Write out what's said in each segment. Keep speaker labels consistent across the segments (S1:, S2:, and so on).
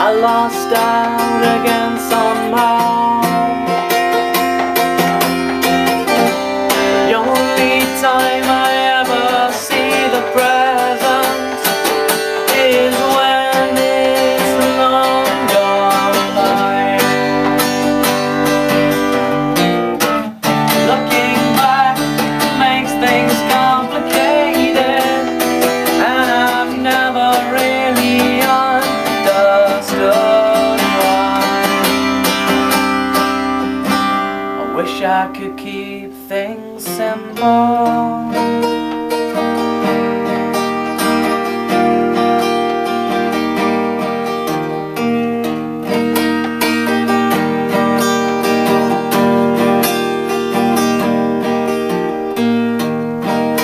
S1: I lost out again somehow. wish I could keep things simple.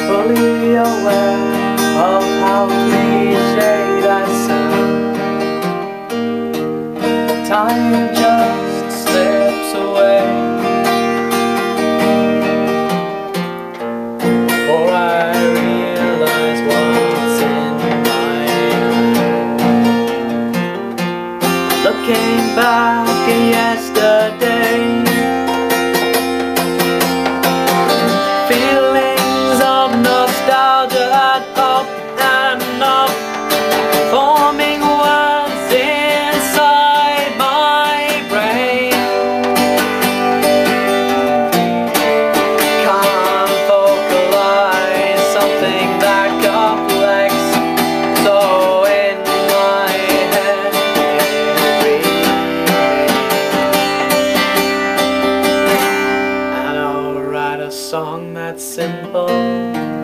S1: Fully aware of how cliche Time just Looking came back yesterday song that's simple.